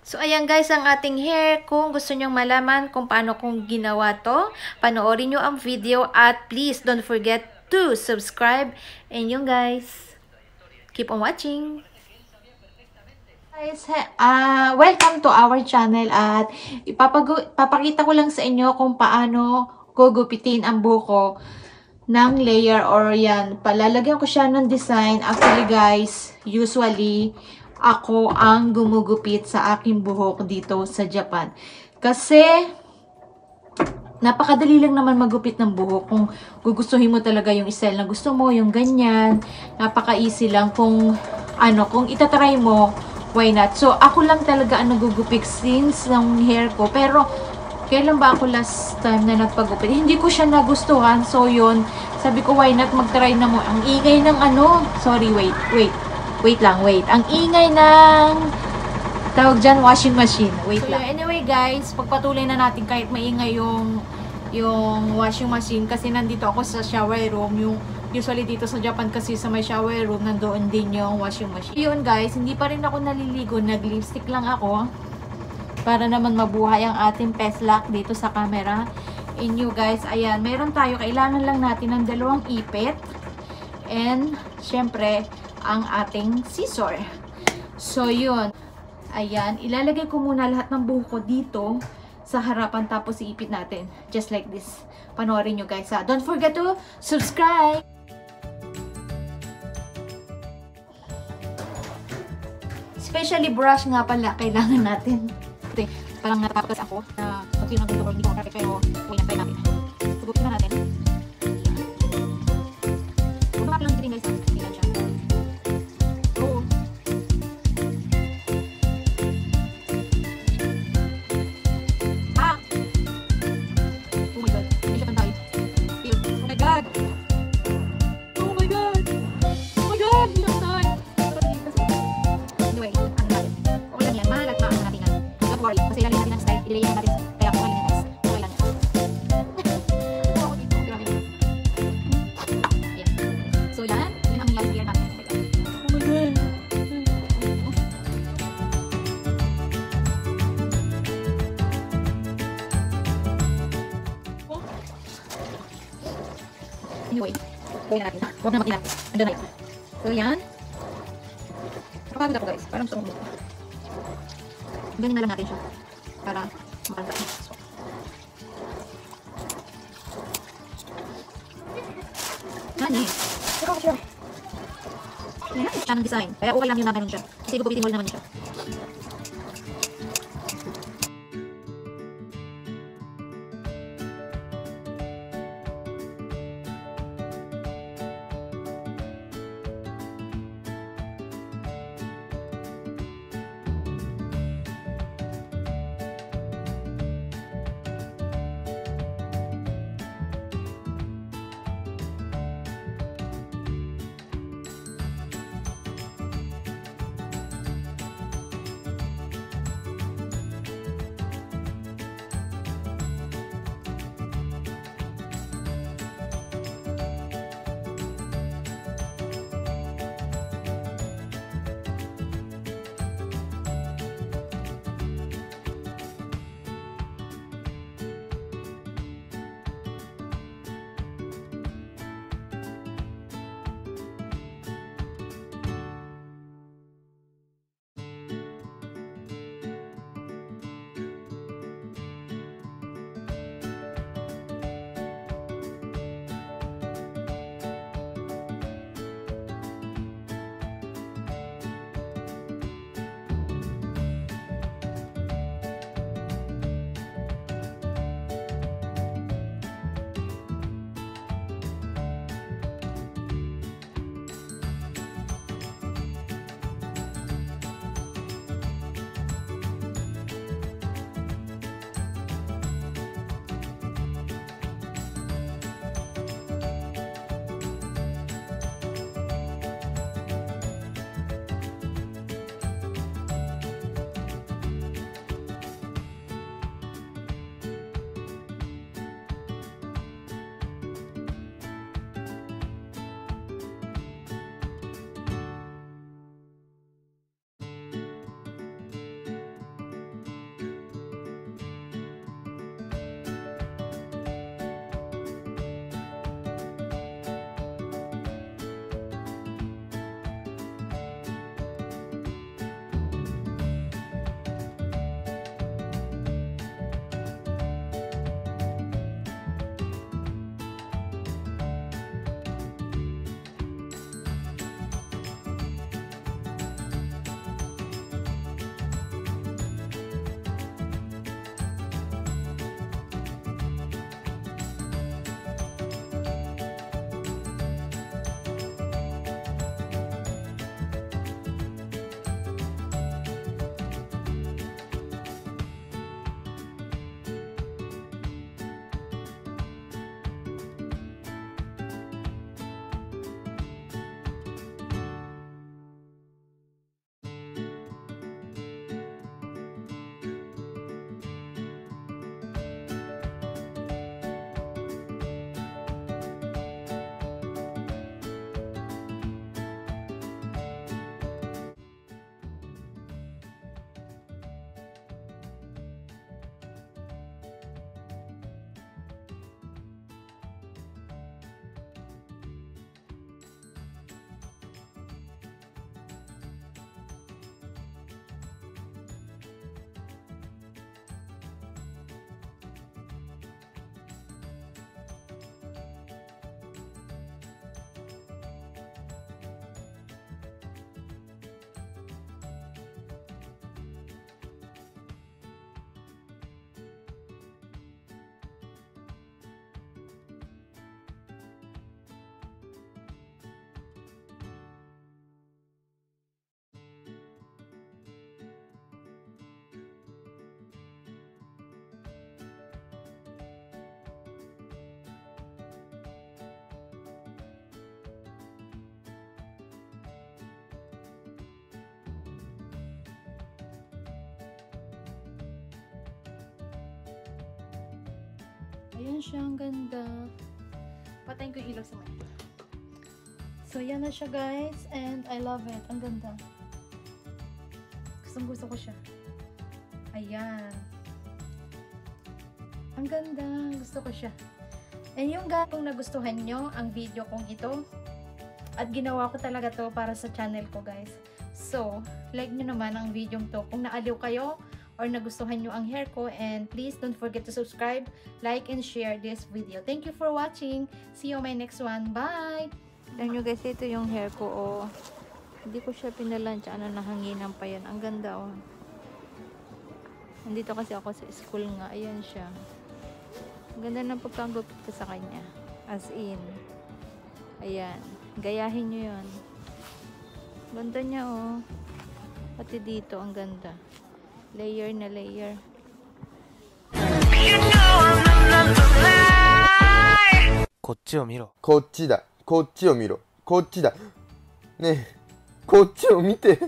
So, ayan guys, ang ating hair. Kung gusto nyong malaman kung paano kong ginawa to, panoorin nyo ang video at please don't forget to subscribe. And yun guys, keep on watching. Guys, uh, welcome to our channel at ipapakita ko lang sa inyo kung paano gugupitin ang buko ng layer or yan. Palalagyan ko siya ng design. Actually guys, usually, ako ang gumugupit sa aking buhok dito sa Japan. Kasi, napakadali lang naman magupit ng buhok. Kung gugustuhin mo talaga yung style na gusto mo, yung ganyan, napaka-easy lang. Kung, ano, kung itatry mo, why not? So, ako lang talaga ang nagugupit since ng hair ko. Pero, kailan ba ako last time na nagpagupit? Hindi ko siya nagustuhan. So, yun. Sabi ko, why not mag-try na mo? Ang ingay ng ano. Sorry, wait, wait. Wait lang, wait. Ang ingay ng tawag dyan, washing machine. Wait so, lang. Anyway guys, pagpatuloy na natin kahit maingay yung yung washing machine kasi nandito ako sa shower room. Yung usually dito sa Japan kasi sa may shower room, nandoon din yung washing machine. Yun guys, hindi pa rin ako naliligo. Nag-lipstick lang ako para naman mabuhay ang ating peslak dito sa camera. And you guys, ayan, meron tayo, kailangan lang natin ng dalawang ipit. And, syempre, ang ating scissor. So, yun. Ayan, ilalagay ko muna lahat ng buhok ko dito sa harapan tapos iipit natin. Just like this. Panoorin nyo guys ha. Don't forget to subscribe! Especially brush nga pala, kailangan natin. Kasi parang natapos ako na continue ng hindi ko pero uwi na tayo natin. Subukin na natin. Gawin natin. Huwag na makilang. Andun na yun. So, yan. Kapagod ako guys. Parang gusto kong buko. Ganyan na lang natin siya. Para makanta. So. Nani? Ikaw siya. Yan, siya ng design. Kaya okay lang yung naman siya. Kasi gugupitin mo naman siya. Ayan siya, ang ganda. Patayin ko yung ilaw sa mata. So, yan na siya guys. And I love it. Ang ganda. Gustong gusto ko siya. Ayan. Ang ganda. Gusto ko siya. And yung ga kung nagustuhan nyo ang video kong ito, at ginawa ko talaga to para sa channel ko guys. So, like nyo naman ang video to. Kung naaliw kayo or nagustuhan nyo ang hair ko and please don't forget to subscribe, like, and share this video. Thank you for watching. See you on my next one. Bye! Tignan nyo guys, ito yung hair ko. Oh. Hindi ko siya pinalansya. Ano, nahanginan pa yan. Ang ganda oh. Nandito kasi ako sa school nga. Ayan siya. Ang ganda ng pagkagupit ko sa kanya. As in. Ayan. Gayahin nyo yun. Ganda niya oh. Pati dito, ang ganda. Layer na layer. こっちを見ろ。こっちだ。こっちを見ろ。こっちだ。ねえ、こっちを見て。